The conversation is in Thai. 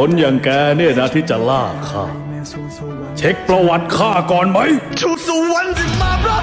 คนอย่างแกเนี่ยนะที่จะล่าข้า เช็คประวัติข้าก่อนไหม ชูสวรรค์ถึมา